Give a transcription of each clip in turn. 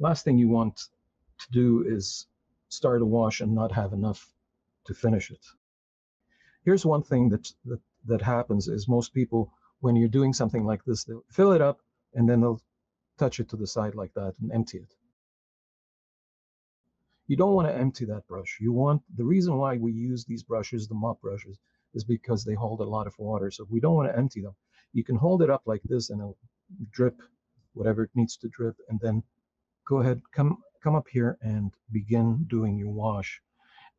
last thing you want to do is start a wash and not have enough to finish it. Here's one thing that, that, that happens is most people, when you're doing something like this, they'll fill it up and then they'll touch it to the side like that and empty it. You don't want to empty that brush. You want, the reason why we use these brushes, the mop brushes, is because they hold a lot of water. So we don't want to empty them. You can hold it up like this and it'll drip whatever it needs to drip and then go ahead, come, come up here and begin doing your wash.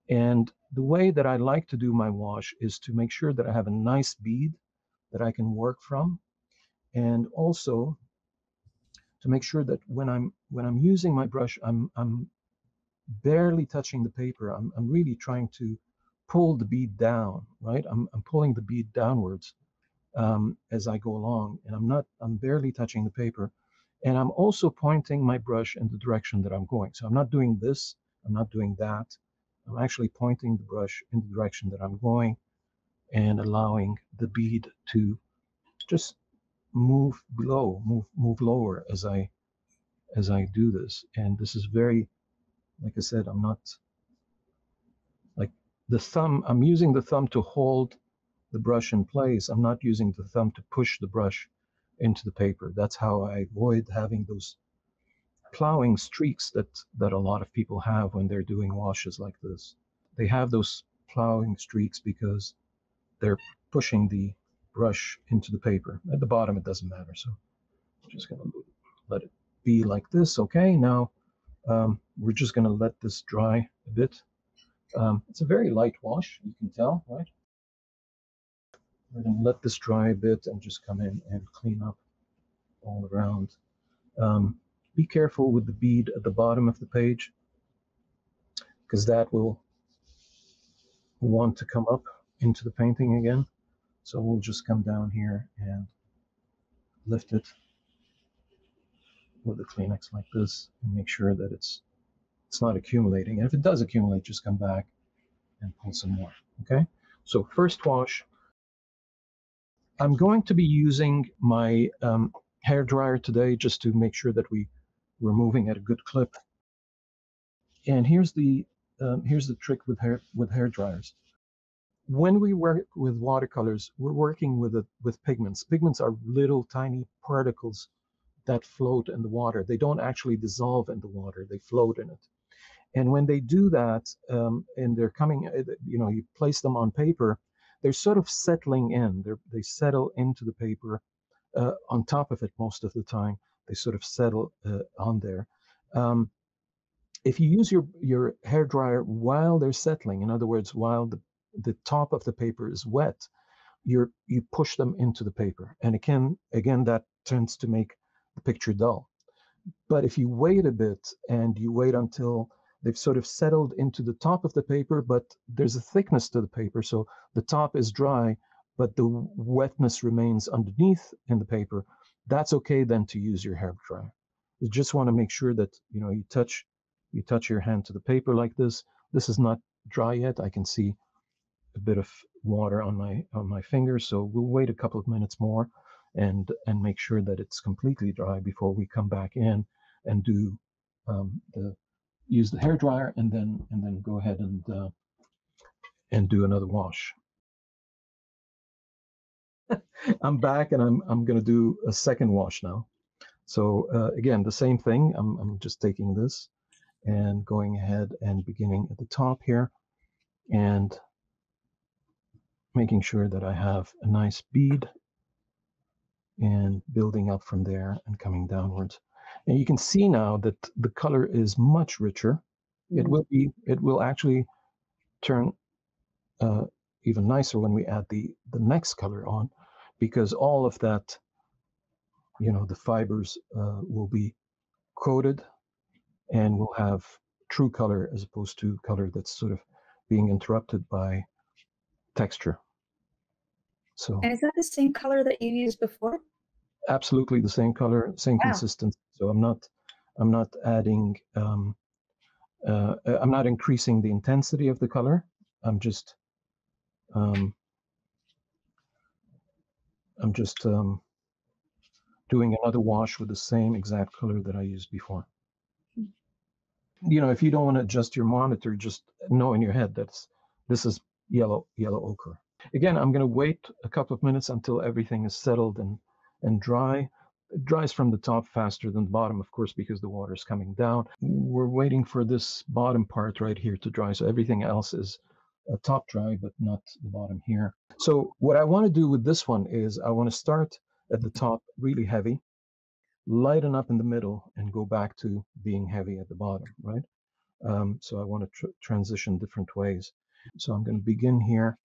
And the way that I like to do my wash is to make sure that I have a nice bead that I can work from. And also to make sure that when I'm when I'm using my brush, I'm I'm barely touching the paper. I'm I'm really trying to pull the bead down, right? I'm I'm pulling the bead downwards um, as I go along, and I'm not I'm barely touching the paper. And I'm also pointing my brush in the direction that I'm going. So I'm not doing this, I'm not doing that. I'm actually pointing the brush in the direction that I'm going and allowing the bead to just move below, move move lower as I as I do this. And this is very, like I said, I'm not like the thumb. I'm using the thumb to hold the brush in place. I'm not using the thumb to push the brush into the paper. That's how I avoid having those plowing streaks that that a lot of people have when they're doing washes like this. They have those plowing streaks because they're pushing the brush into the paper. At the bottom, it doesn't matter. So I'm just going to let it be like this. Okay, now um, we're just going to let this dry a bit. Um, it's a very light wash, you can tell, right? We're going to let this dry a bit and just come in and clean up all around. Um, be careful with the bead at the bottom of the page because that will want to come up into the painting again. So we'll just come down here and lift it with the Kleenex like this and make sure that it's it's not accumulating. And if it does accumulate, just come back and pull some more. Okay. So first wash. I'm going to be using my um, hair dryer today just to make sure that we we're moving at a good clip. And here's the um, here's the trick with hair with hair dryers when we work with watercolors, we're working with a, with pigments. Pigments are little tiny particles that float in the water. They don't actually dissolve in the water; they float in it. And when they do that, um, and they're coming, uh, you know, you place them on paper, they're sort of settling in. They're, they settle into the paper uh, on top of it most of the time. They sort of settle uh, on there. Um, if you use your your hair dryer while they're settling, in other words, while the the top of the paper is wet, you you push them into the paper, and again, again that tends to make the picture dull. But if you wait a bit and you wait until they've sort of settled into the top of the paper, but there's a thickness to the paper, so the top is dry, but the wetness remains underneath in the paper. That's okay then to use your hair dryer. You just want to make sure that you know you touch you touch your hand to the paper like this. This is not dry yet. I can see a bit of water on my on my fingers. So we'll wait a couple of minutes more and and make sure that it's completely dry before we come back in and do um, the use the hair dryer and then and then go ahead and uh, and do another wash. I'm back and I'm I'm gonna do a second wash now. So uh, again, the same thing. I'm I'm just taking this and going ahead and beginning at the top here and making sure that I have a nice bead and building up from there and coming downwards. And you can see now that the color is much richer. It will be, it will actually turn uh, even nicer when we add the, the next color on because all of that, you know, the fibers uh, will be coated and will have true color as opposed to color that's sort of being interrupted by texture. So and is that the same color that you used before? Absolutely the same color, same wow. consistency. So I'm not I'm not adding um, uh, I'm not increasing the intensity of the color. I'm just um, I'm just um, doing another wash with the same exact color that I used before. you know, if you don't want to adjust your monitor, just know in your head that's this is yellow yellow ochre. Again, I'm going to wait a couple of minutes until everything is settled and and dry. It dries from the top faster than the bottom, of course, because the water is coming down. We're waiting for this bottom part right here to dry, so everything else is a top dry, but not the bottom here. So what I want to do with this one is I want to start at the top really heavy, lighten up in the middle, and go back to being heavy at the bottom, right? Um, so I want to tr transition different ways. So I'm going to begin here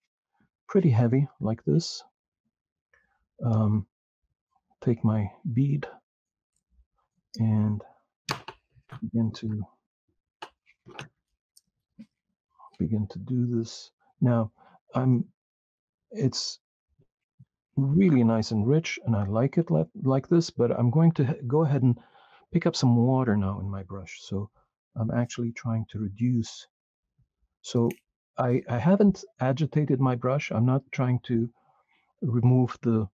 pretty heavy like this. Um, take my bead and begin to begin to do this. Now I'm it's really nice and rich and I like it like, this, but I'm going to go ahead and pick up some water now in my brush. So I'm actually trying to reduce. So I, I haven't agitated my brush. I'm not trying to remove the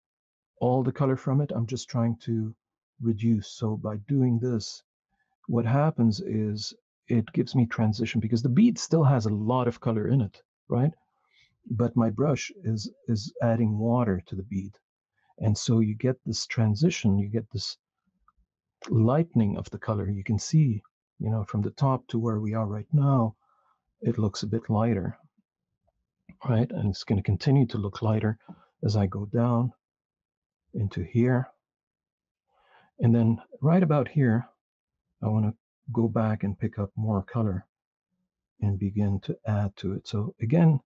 all the color from it. I'm just trying to reduce. So by doing this, what happens is it gives me transition because the bead still has a lot of color in it, right? But my brush is is adding water to the bead. And so you get this transition, you get this lightening of the color. You can see, you know, from the top to where we are right now, it looks a bit lighter, right? And it's going to continue to look lighter as I go down into here. And then right about here, I want to go back and pick up more color and begin to add to it. So again,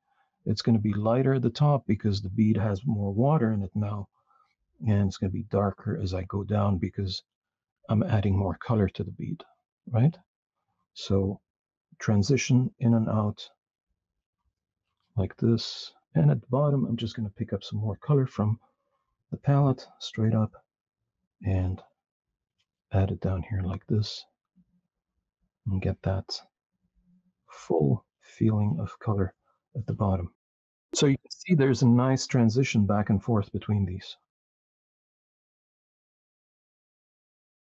it's going to be lighter at the top because the bead has more water in it now. And it's going to be darker as I go down because I'm adding more color to the bead, right? So transition in and out like this. And at the bottom, I'm just going to pick up some more color from the palette straight up and add it down here like this and get that full feeling of color at the bottom. So you can see there's a nice transition back and forth between these.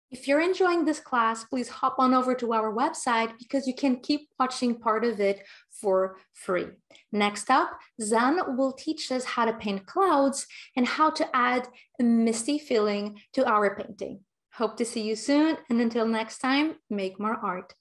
If you're enjoying this class, please hop on over to our website because you can keep watching part of it for free. Next up, Zan will teach us how to paint clouds and how to add a misty feeling to our painting. Hope to see you soon, and until next time, make more art.